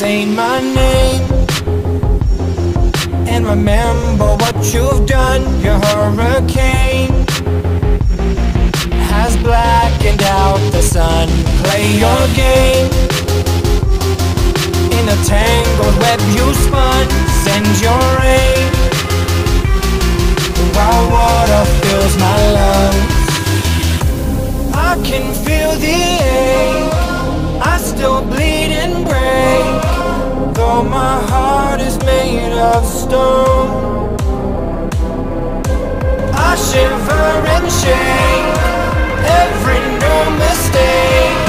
say my name And remember what you've done. Your hurricane Has blackened out the sun. Play your game In a tangled web you spun Send of stone. I shiver and shake Every new mistake.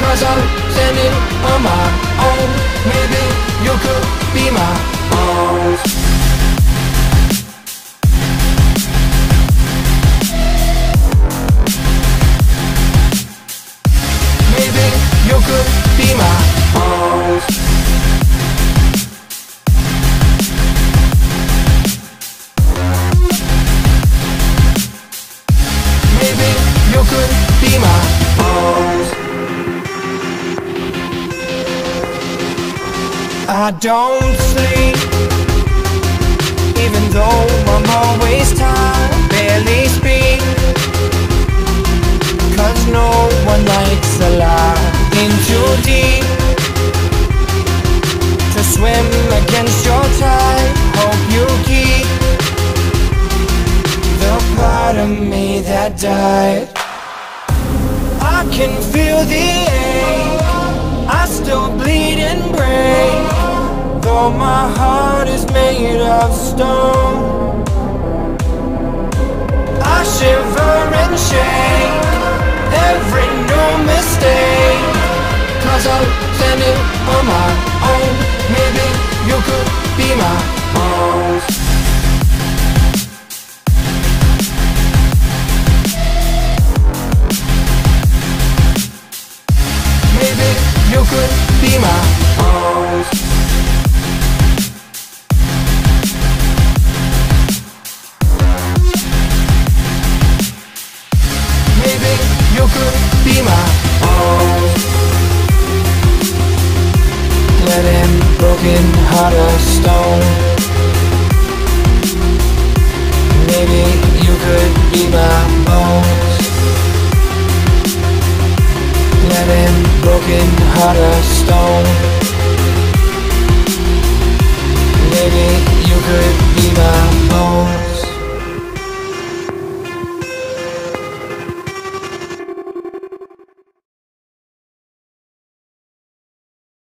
Cause I'm standing on my own. Maybe you could be my I don't sleep Even though I'm always tired Barely speak. Cause no one likes a lie in too deep. To swim against your tide Hope you keep The part of me that died. I can feel the ache. I still bleed and break Though my heart is made of stone I shiver and shake every new mistake. Cause I'm standing on my own. Maybe you could be my Maybe you could be my be my own oh. Let him broken heart of stone. Maybe you could be my bones. Let him broken heart of stone. Maybe you could be my